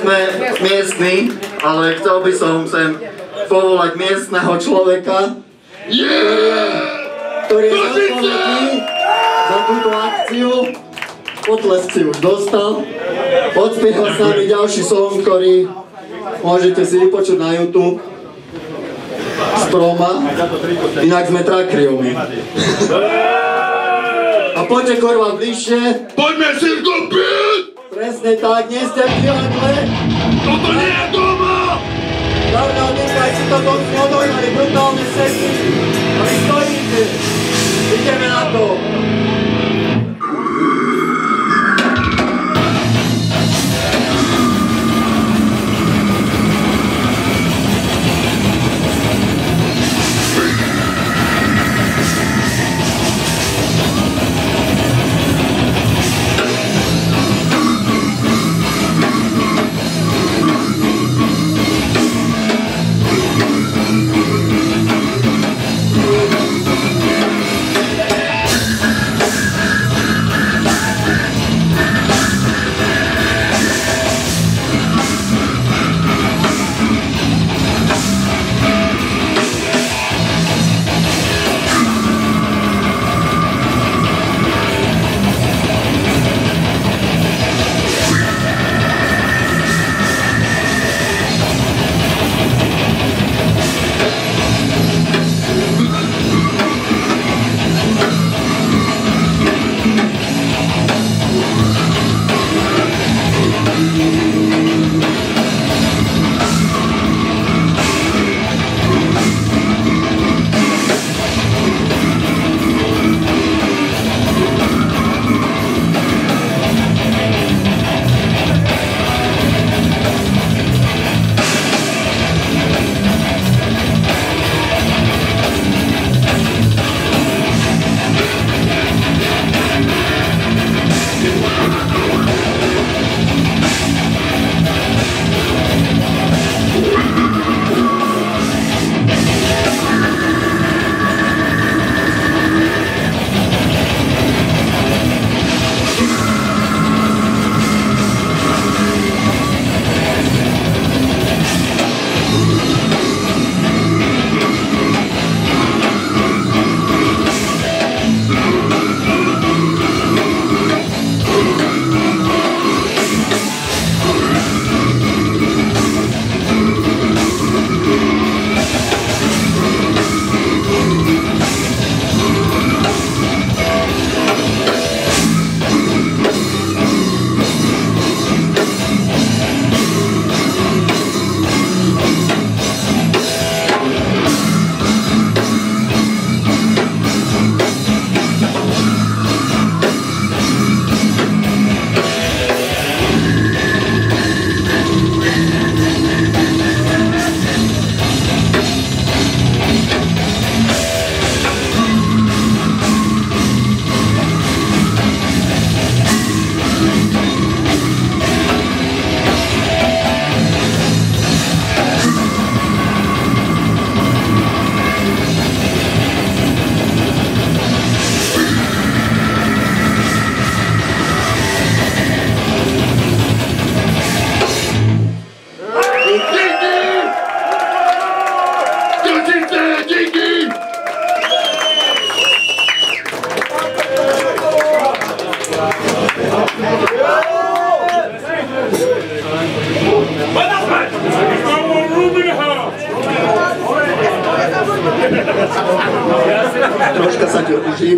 sme miestni, ale chcel by som sem povolať miestneho človeka, ktorý je zodpovedný za túto akciu. Potlesk si už dostal. Odspieva s nami ďalší song, ktorý môžete si vypočuť na YouTube z Proma. Inak sme trakriovi. A poďte korva bližšie. Poďme Sirko piť! Presne tak, nie ste v divadle. Toto nie je doma! Hlavne odnechaj si to dom neodojmali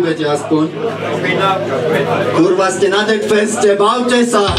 veți ascund. Curva stinată peste bauce sa.